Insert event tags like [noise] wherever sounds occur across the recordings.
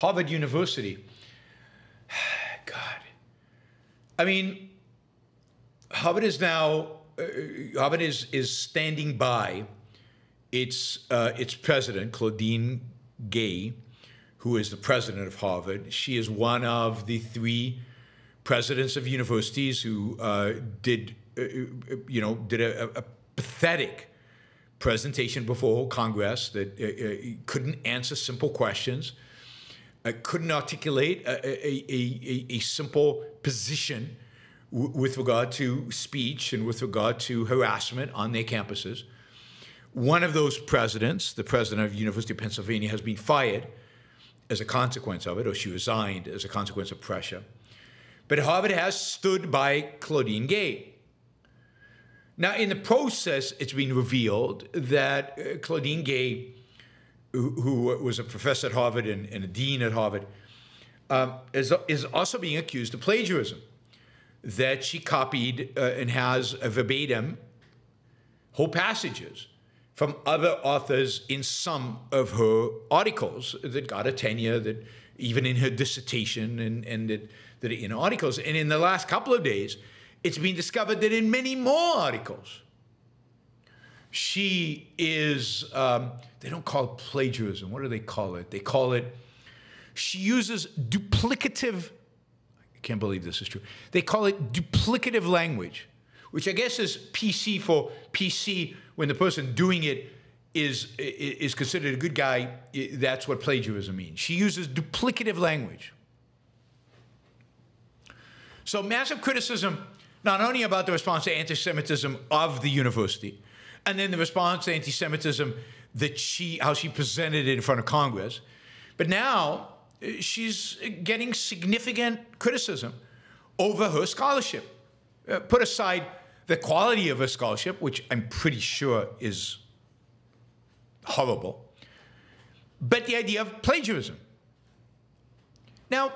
Harvard University. [sighs] God. I mean, Harvard is now, uh, Harvard is, is standing by its, uh, its president, Claudine Gay, who is the president of Harvard. She is one of the three presidents of universities who uh, did, uh, uh, you know, did a, a, pathetic presentation before Congress that uh, couldn't answer simple questions, uh, couldn't articulate a, a, a, a simple position with regard to speech and with regard to harassment on their campuses. One of those presidents, the president of University of Pennsylvania, has been fired as a consequence of it, or she resigned as a consequence of pressure. But Harvard has stood by Claudine Gay. Now, in the process, it's been revealed that uh, Claudine Gay, who, who, was a professor at Harvard and, and a dean at Harvard, um, is, is also being accused of plagiarism. That she copied uh, and has verbatim whole passages from other authors in some of her articles that got a tenure, that even in her dissertation and, and that, that in articles. And in the last couple of days, it's been discovered that in many more articles, she is, um, they don't call it plagiarism. What do they call it? They call it, she uses duplicative, I can't believe this is true. They call it duplicative language, which I guess is PC for PC when the person doing it is, is considered a good guy. That's what plagiarism means. She uses duplicative language. So massive criticism not only about the response to anti-Semitism of the university, and then the response to anti-Semitism that she, how she presented it in front of Congress, but now uh, she's getting significant criticism over her scholarship. Uh, put aside the quality of her scholarship, which I'm pretty sure is horrible, but the idea of plagiarism. Now,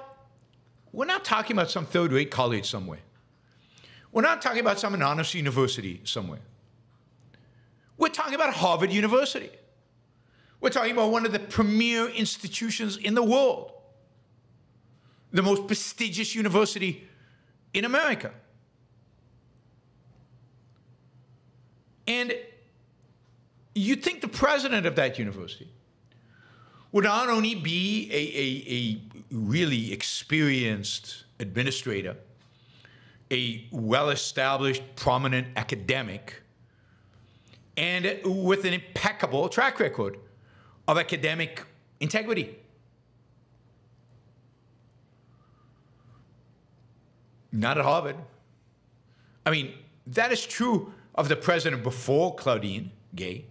we're not talking about some third-rate college somewhere. We're not talking about some anonymous university somewhere. We're talking about Harvard University. We're talking about one of the premier institutions in the world, the most prestigious university in America. And you'd think the president of that university would not only be a, a, a really experienced administrator, a well-established, prominent academic, and with an impeccable track record of academic integrity. Not at Harvard. I mean, that is true of the president before Claudine Gay,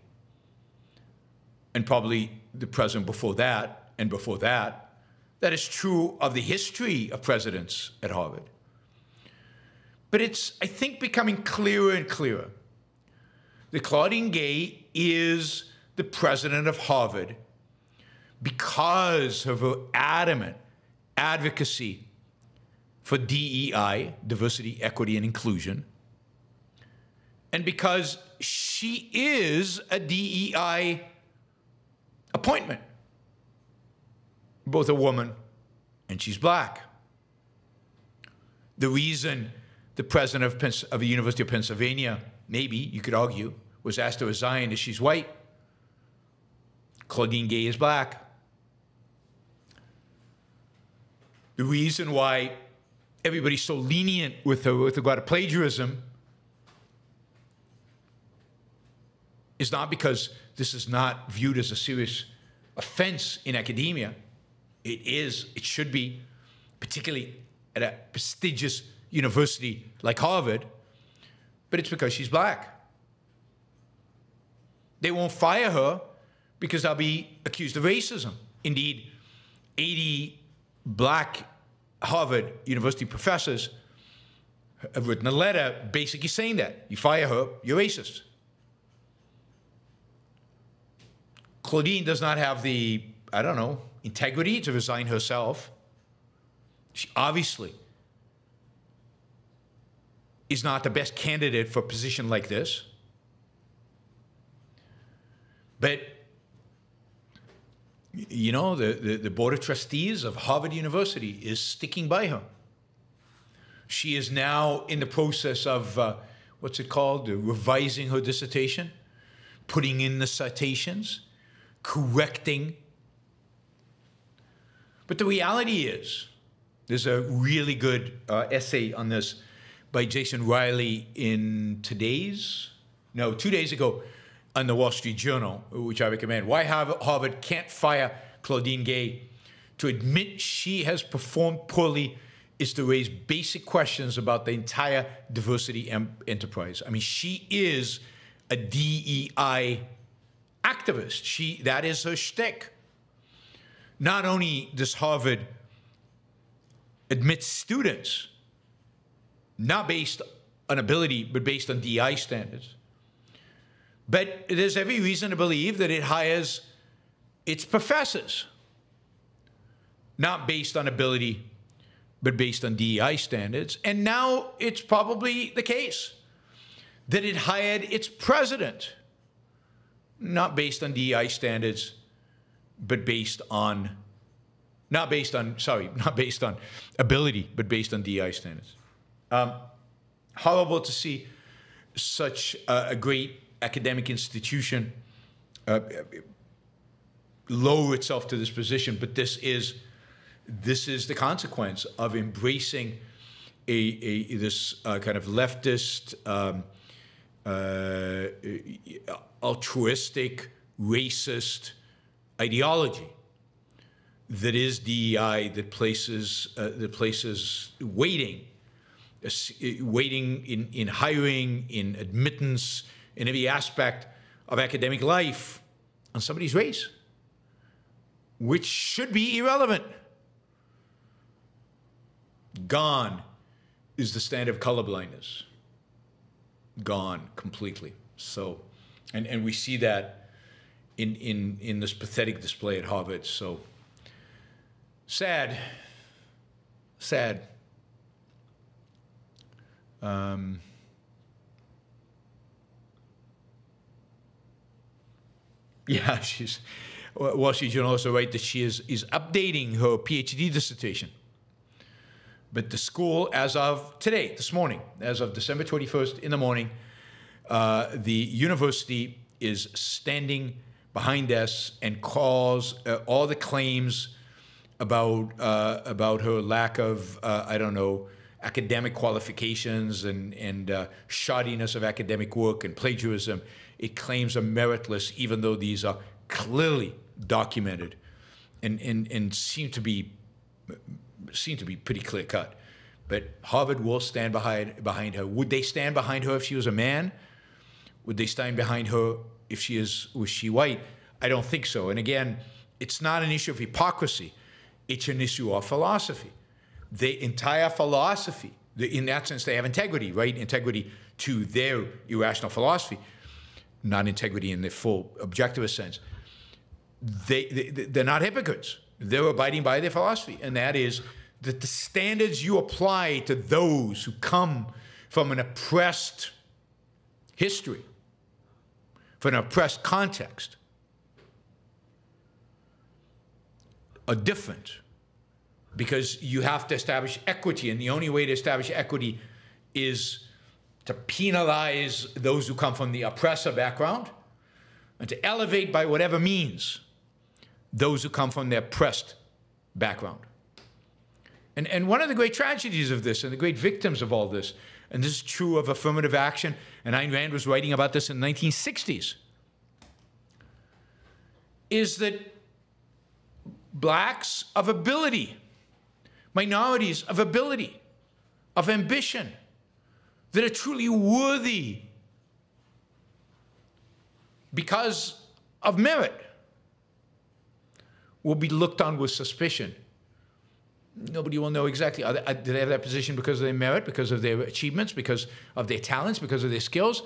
and probably the president before that, and before that. That is true of the history of presidents at Harvard. But it's, I think, becoming clearer and clearer that Claudine Gay is the president of Harvard because of her adamant advocacy for DEI, diversity, equity, and inclusion, and because she is a DEI appointment, both a woman and she's black. The reason the president of, Pens- of the University of Pennsylvania, maybe you could argue, was asked to resign is she's white. Claudine Gay is black. The reason why everybody's so lenient with her with regard to plagiarism is not because this is not viewed as a serious offense in academia. It is, it should be, particularly at a prestigious university like Harvard, but it's because she's black. They won't fire her because I'll be accused of racism. Indeed, 80 black Harvard University professors have written a letter basically saying that. You fire her, you're racist. Claudine does not have the, I don't know, integrity to resign herself. She obviously is not the best candidate for a position like this. But you know, the, the, the board of trustees of Harvard University is sticking by her. She is now in the process of, uh, what's it called, revising her dissertation, putting in the citations, correcting. But the reality is, there's a really good uh, essay on this by Jason Riley in today's, no, two days ago on the Wall Street Journal, which I recommend. Why Harvard can't fire Claudine Gay to admit she has performed poorly is to raise basic questions about the entire diversity em- enterprise. I mean, she is a DEI activist. She that is her shtick. Not only does Harvard admit students, not based on ability, but based on DEI standards, but there's every reason to believe that it hires its professors, not based on ability, but based on DEI standards. And now it's probably the case that it hired its president, not based on DEI standards, but based on, not based on, sorry, [laughs] not based on ability, but based on DEI standards. Um, horrible to see such a, great academic institution uh, lower itself to this position, but this is this is the consequence of embracing a, a this uh, kind of leftist, um, uh, altruistic, racist ideology that is DEI that places uh, that places weighting, uh, weighting in, in hiring, in admittance, in every aspect of academic life on somebody's race, which should be irrelevant. Gone is the stand of colorblindness. Gone completely. So, and, and we see that in, in, in this pathetic display at Harvard. So, sad. Sad. Um, [laughs] Yeah, she's. Street Journal also write that she is, is updating her PhD dissertation. But the school, as of today, this morning, as of December 21st in the morning, uh, the university is standing behind us and calls uh, all the claims about uh, about her lack of uh, I don't know academic qualifications and and uh, shoddiness of academic work and plagiarism it claims are meritless, even though these are clearly documented and, and, and seem to be seem to be pretty clear cut. But Harvard will stand behind behind her. Would they stand behind her if she was a man? Would they stand behind her if she is was she white? I don't think so. And again, it's not an issue of hypocrisy; it's an issue of philosophy. The entire philosophy, in that sense, they have integrity, right? Integrity to their irrational philosophy not integrity in the full objectivist sense, they, they, they're not hypocrites. They're abiding by their philosophy, and that is that the standards you apply to those who come from an oppressed history, from an oppressed context, are different because you have to establish equity, and the only way to establish equity is to penalize those who come from the oppressor background and to elevate by whatever means those who come from the oppressed background. And, and one of the great tragedies of this and the great victims of all this, and this is true of affirmative action, and Ayn Rand was writing about this in the 1960s, is that blacks of ability, minorities of ability, of ambition, that are truly worthy because of merit will be looked on with suspicion. Nobody will know exactly. They, uh, do they have that position because of their merit, because of their achievements, because of their talents, because of their skills,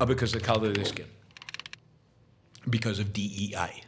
or because of the color of their skin? Because of DEI.